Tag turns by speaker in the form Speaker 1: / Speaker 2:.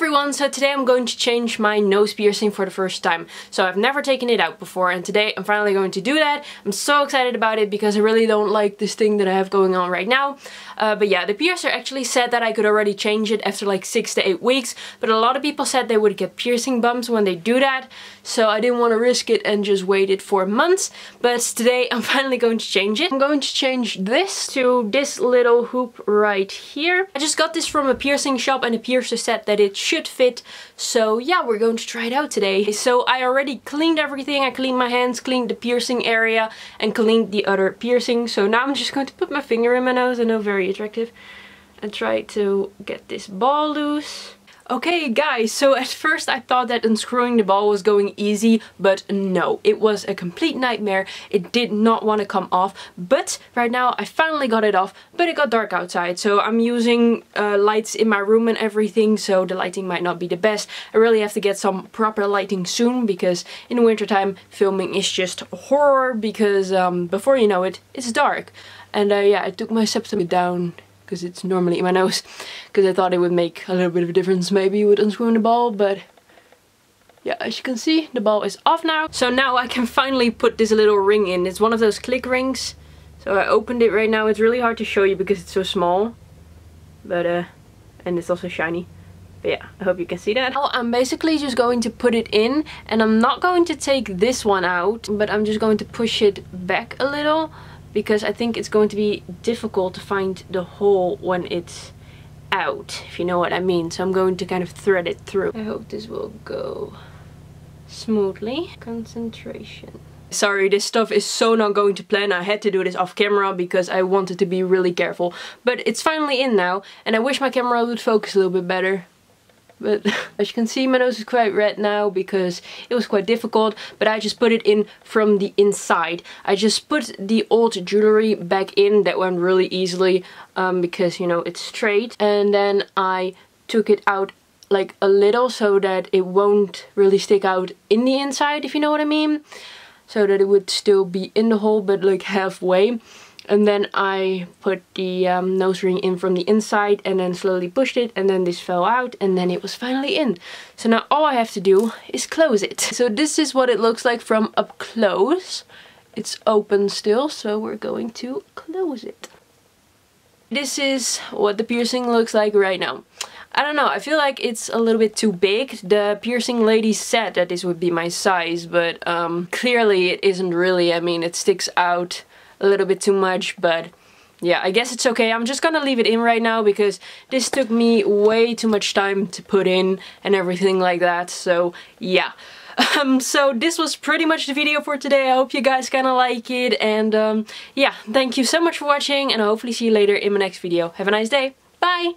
Speaker 1: everyone, so today I'm going to change my nose piercing for the first time. So I've never taken it out before and today I'm finally going to do that. I'm so excited about it because I really don't like this thing that I have going on right now. Uh, but yeah, the piercer actually said that I could already change it after like 6 to 8 weeks, but a lot of people said they would get piercing bumps when they do that, so I didn't want to risk it and just waited for months. But today I'm finally going to change it. I'm going to change this to this little hoop right here. I just got this from a piercing shop and the piercer said that it should fit, so yeah, we're going to try it out today. So I already cleaned everything. I cleaned my hands, cleaned the piercing area, and cleaned the other piercing. So now I'm just going to put my finger in my nose. I know very attractive and try to get this ball loose. Okay guys, so at first I thought that unscrewing the ball was going easy, but no, it was a complete nightmare. It did not want to come off, but right now I finally got it off, but it got dark outside, so I'm using uh, lights in my room and everything, so the lighting might not be the best. I really have to get some proper lighting soon, because in the wintertime filming is just horror, because um, before you know it, it's dark. And uh, yeah, I took my septum down because it's normally in my nose because I thought it would make a little bit of a difference maybe with unscrewing the ball but yeah as you can see the ball is off now. So now I can finally put this little ring in. It's one of those click rings. So I opened it right now. It's really hard to show you because it's so small but uh and it's also shiny. But yeah, I hope you can see that. Now I'm basically just going to put it in and I'm not going to take this one out, but I'm just going to push it back a little because I think it's going to be difficult to find the hole when it's out, if you know what I mean. So I'm going to kind of thread it through. I hope this will go smoothly. Concentration. Sorry, this stuff is so not going to plan. I had to do this off camera because I wanted to be really careful. But it's finally in now and I wish my camera would focus a little bit better. But as you can see my nose is quite red now because it was quite difficult. But I just put it in from the inside. I just put the old jewelry back in. That went really easily um, because you know it's straight. And then I took it out like a little so that it won't really stick out in the inside if you know what I mean. So that it would still be in the hole but like halfway. And then I put the um, nose ring in from the inside and then slowly pushed it and then this fell out and then it was finally in. So now all I have to do is close it. So this is what it looks like from up close. It's open still, so we're going to close it. This is what the piercing looks like right now. I don't know, I feel like it's a little bit too big. The piercing lady said that this would be my size, but um, clearly it isn't really. I mean, it sticks out a little bit too much, but yeah, I guess it's okay. I'm just gonna leave it in right now because this took me way too much time to put in and everything like that. So yeah. Um, so this was pretty much the video for today. I hope you guys kind of like it. And um, yeah, thank you so much for watching and I hopefully see you later in my next video. Have a nice day. Bye!